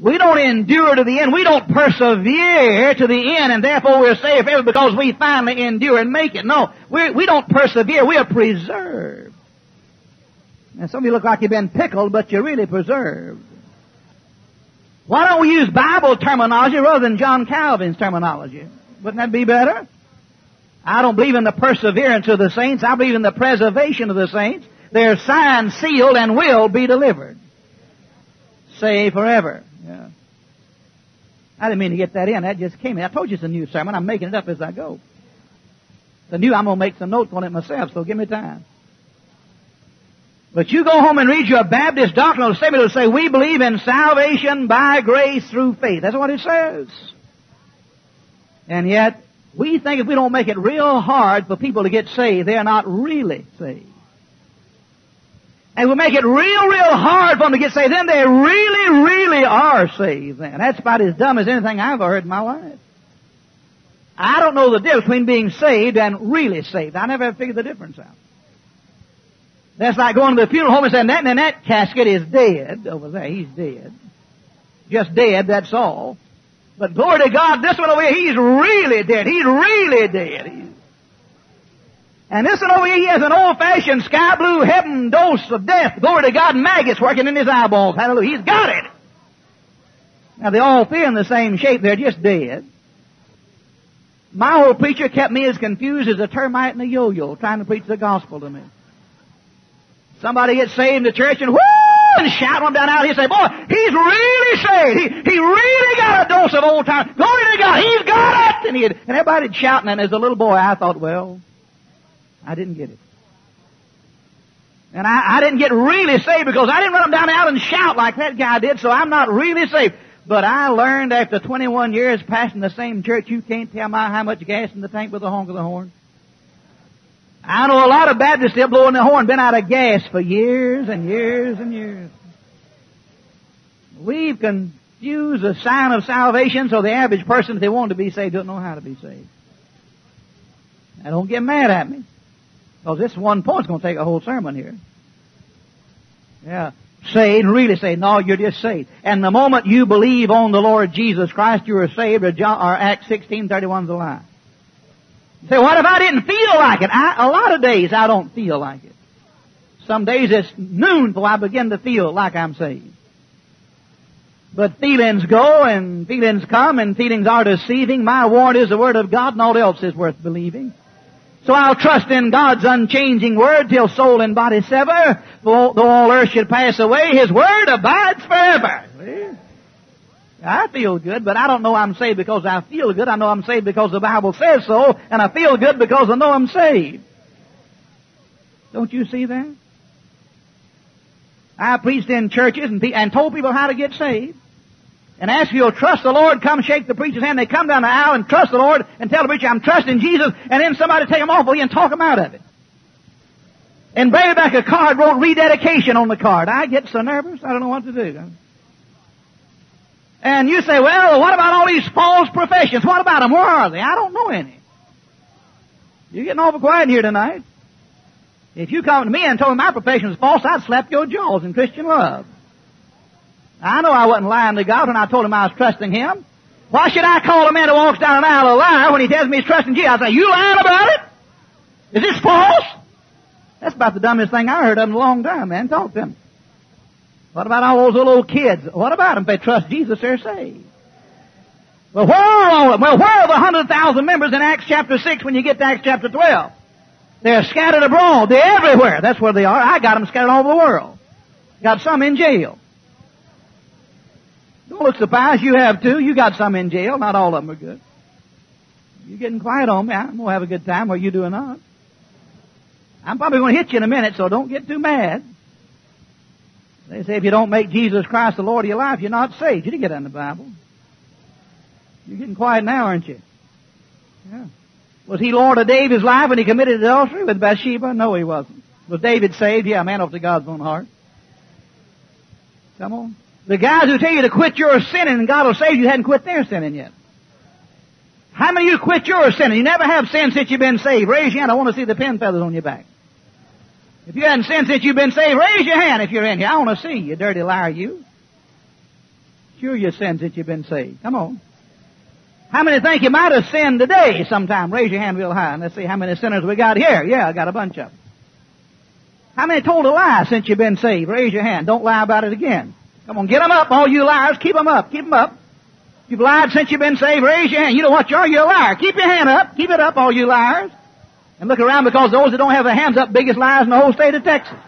We don't endure to the end. We don't persevere to the end, and therefore we're saved forever because we finally endure and make it. No, we're, we don't persevere. We are preserved. And some of you look like you've been pickled, but you're really preserved. Why don't we use Bible terminology rather than John Calvin's terminology? Wouldn't that be better? I don't believe in the perseverance of the saints. I believe in the preservation of the saints. They're signed, sealed, and will be delivered. Saved forever. Yeah. I didn't mean to get that in. That just came in. I told you it's a new sermon. I'm making it up as I go. The new, I'm going to make some notes on it myself, so give me time. But you go home and read your Baptist doctrinal statement, it'll say, we believe in salvation by grace through faith. That's what it says. And yet, we think if we don't make it real hard for people to get saved, they're not really saved. And we make it real, real hard for them to get saved, then they really, really are saved then. That's about as dumb as anything I've ever heard in my life. I don't know the difference between being saved and really saved. I never figured the difference out. That's like going to the funeral home and saying, that, and that casket is dead over there. He's dead. Just dead, that's all. But glory to God, this one over here, he's really dead. He's really dead. He's... And this one over here, he has an old-fashioned sky blue heaven dose of death. Glory to God, maggots working in his eyeballs. Hallelujah. He's got it. Now they all fit in the same shape. They're just dead. My old preacher kept me as confused as a termite in a yo-yo trying to preach the gospel to me. Somebody gets saved in the church and whoo, and shout him down out. He say, boy, he's really saved. He, he really got a dose of old time. Glory to God, he's got it. And, he and everybody shouting. And as a little boy, I thought, well, I didn't get it. And I, I didn't get really saved because I didn't run down out and shout like that guy did, so I'm not really saved. But I learned after 21 years passing the same church, you can't tell my how much gas in the tank with a honk of the horn. I know a lot of Baptists still blowing the horn, been out of gas for years and years and years. We've confused the sign of salvation so the average person, if they want to be saved, don't know how to be saved. Now don't get mad at me. Because this one point's going to take a whole sermon here. Yeah. Saved, really saved. No, you're just saved. And the moment you believe on the Lord Jesus Christ, you are saved, or, John, or Acts 16.31 is a lie. Say, what if I didn't feel like it? I, a lot of days I don't feel like it. Some days it's noon before I begin to feel like I'm saved. But feelings go and feelings come and feelings are deceiving. My warrant is the Word of God and all else is worth believing. So I'll trust in God's unchanging Word till soul and body sever. Though all earth should pass away, His Word abides forever. I feel good, but I don't know I'm saved because I feel good. I know I'm saved because the Bible says so, and I feel good because I know I'm saved. Don't you see that? I preached in churches and, and told people how to get saved. And ask you to trust the Lord, come shake the preacher's hand. They come down the aisle and trust the Lord and tell the preacher, I'm trusting Jesus, and then somebody take them off of you and talk them out of it. And bring back a card, wrote rededication on the card. I get so nervous, I don't know what to do. And you say, well, what about all these false professions? What about them? Where are they? I don't know any. You're getting awful quiet here tonight. If you come to me and told me my profession was false, I'd slap your jaws in Christian love. I know I wasn't lying to God when I told him I was trusting Him. Why should I call a man who walks down an aisle a liar when he tells me he's trusting Jesus? I say, you lying about it? Is this false? That's about the dumbest thing I heard of in a long time, man. Talk to him. What about all those little old kids? What about them? If they trust Jesus, they're saved. Well, where are all of them? Well, where are the hundred thousand members in Acts chapter 6 when you get to Acts chapter 12? They're scattered abroad. They're everywhere. That's where they are. I got them scattered all over the world. Got some in jail. Don't look surprised. You have too. You got some in jail. Not all of them are good. You're getting quiet on me. I'm going to have a good time. What you doing not? I'm probably going to hit you in a minute, so don't get too mad. They say if you don't make Jesus Christ the Lord of your life, you're not saved. You didn't get that in the Bible. You're getting quiet now, aren't you? Yeah. Was he Lord of David's life when he committed adultery with Bathsheba? No, he wasn't. Was David saved? Yeah, a man after God's own heart. Come on. The guys who tell you to quit your sinning and God will save you hadn't quit their sinning yet. How many of you quit your sinning? You never have sinned since you've been saved. Raise your hand. I want to see the pin feathers on your back. If you hadn't sinned since you've been saved, raise your hand if you're in here. I want to see you, dirty liar, you. sure you sinned since you've been saved. Come on. How many think you might have sinned today sometime? Raise your hand real high and let's see how many sinners we got here. Yeah, I got a bunch of them. How many told a lie since you've been saved? Raise your hand. Don't lie about it again. Come on, get them up, all you liars. Keep them up. Keep them up. You've lied since you've been saved. Raise your hand. You know what you are? You're a liar. Keep your hand up. Keep it up, all you liars. And look around because those that don't have their hands up, biggest liars in the whole state of Texas.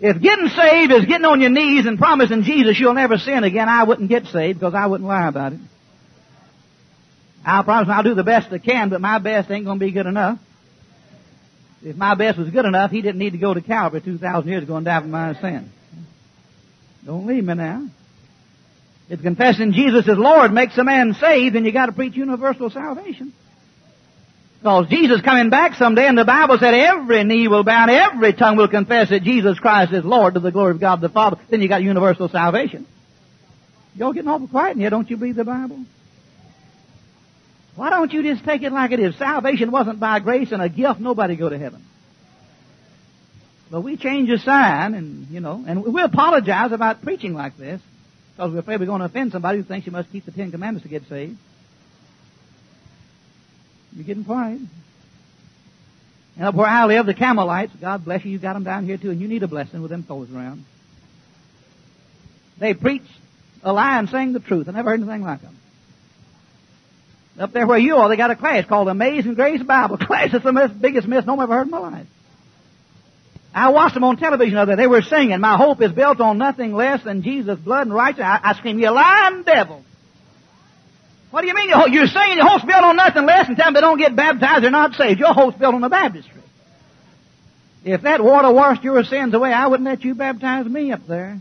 If getting saved is getting on your knees and promising Jesus you'll never sin again, I wouldn't get saved because I wouldn't lie about it. I'll promise I'll do the best I can, but my best ain't going to be good enough. If my best was good enough, he didn't need to go to Calvary 2,000 years ago and die for my sin. Don't leave me now. If confessing Jesus as Lord makes a man saved, then you got to preach universal salvation. Because Jesus coming back someday, and the Bible said every knee will bow and every tongue will confess that Jesus Christ is Lord to the glory of God the Father. Then you got universal salvation. Y'all getting awful quiet in here, don't you believe the Bible? Why don't you just take it like it is? Salvation wasn't by grace and a gift, nobody go to heaven. But we change a sign and, you know, and we apologize about preaching like this because we're afraid we're going to offend somebody who thinks you must keep the Ten Commandments to get saved. You're getting quiet. And up where I live, the Campbellites, God bless you, you got them down here too, and you need a blessing with them fellows around. They preach a lie and sing the truth. I never heard anything like them. Up there where you are, they got a class called Amazing Grace Bible class. It's the biggest misnomer no one ever heard in my life. I watched them on television the other day. They were singing, My hope is built on nothing less than Jesus' blood and righteousness. I, I scream, You lying devil. What do you mean? You're saying your hope's built on nothing less tell them they don't get baptized, they're not saved. Your hope's built on the baptistry. If that water washed your sins away, I wouldn't let you baptize me up there.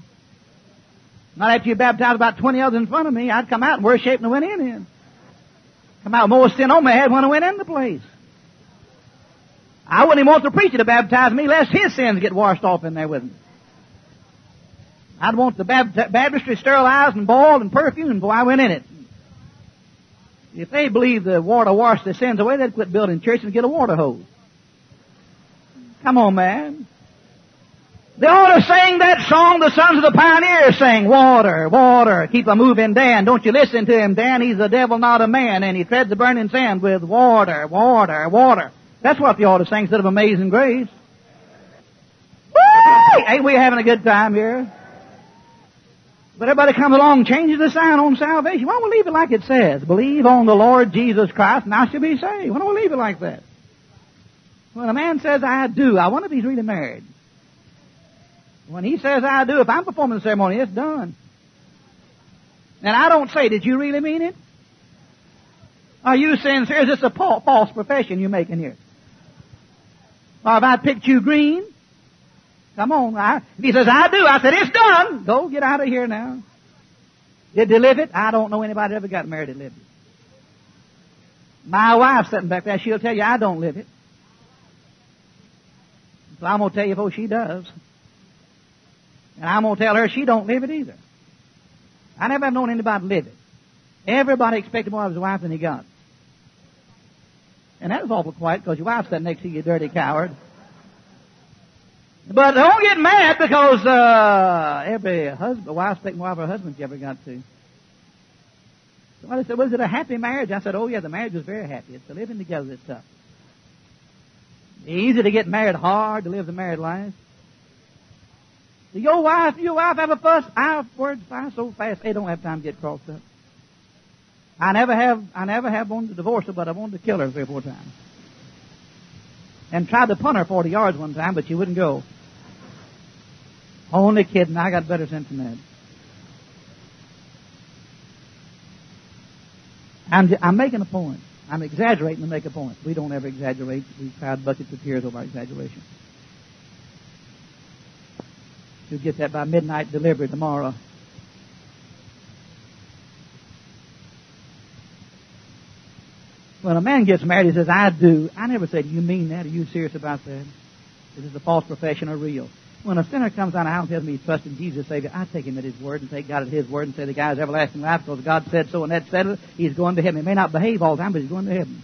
Not after you baptized about 20 others in front of me, I'd come out and worship and went in in. Come out more sin on my head when I went in the place. I wouldn't even want the preacher to baptize me lest his sins get washed off in there with me. I'd want the baptistry sterilized and boiled and perfumed before I went in it. If they believe the water washed their sins away, they'd quit building churches and get a water hose. Come on, man. They ought to sing that song the sons of the pioneers sang. Water, water, keep a moving Dan. Don't you listen to him, Dan. He's a devil, not a man. And he treads the burning sand with water, water, water. That's what they ought to sing instead of Amazing Grace. Woo! Ain't we having a good time here? But everybody comes along changes the sign on salvation. Why don't we leave it like it says? Believe on the Lord Jesus Christ and I shall be saved. Why don't we leave it like that? When a man says, I do, I wonder if he's really married. When he says, I do, if I'm performing the ceremony, it's done. And I don't say, did you really mean it? Are you sincere? Is this a false profession you're making here? Or have I picked you green? Come on. I, if he says, I do, I said, it's done. Go get out of here now. Did they live it? I don't know anybody ever got married and lived it. My wife sitting back there, she'll tell you I don't live it. I'm going to tell you before she does. And I'm going to tell her she don't live it either. I never have known anybody live it. Everybody expected more of his wife than he got. And that was awful quiet because your wife's sitting next to you, you dirty coward. But don't get mad because uh, every husband, wife expecting more of her husband she ever got to. Somebody said, was it a happy marriage? I said, oh yeah, the marriage was very happy. It's the living together that's tough. Easy to get married, hard to live the married life. Your wife, your wife have a fuss? Our words fly so fast they don't have time to get crossed up. I never have, I never have wanted to divorce her, but I wanted to kill her three or four times. And tried to punt her 40 yards one time, but she wouldn't go. Only kidding. I got better sense than that. I'm, I'm making a point. I'm exaggerating to make a point. We don't ever exaggerate. We cried buckets of tears over our exaggeration. You'll get that by midnight delivery tomorrow. When a man gets married, he says, I do. I never said, you mean that? Are you serious about that? Is this a false profession or real? When a sinner comes out of house and tells me he's trusting Jesus Savior, I take him at his word and take God at his word and say the guy's everlasting life because God said so and that said it. He's going to heaven. He may not behave all the time, but he's going to heaven.